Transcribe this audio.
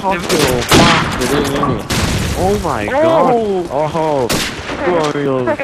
hospital box God! Oh my god. Oh, Glorious.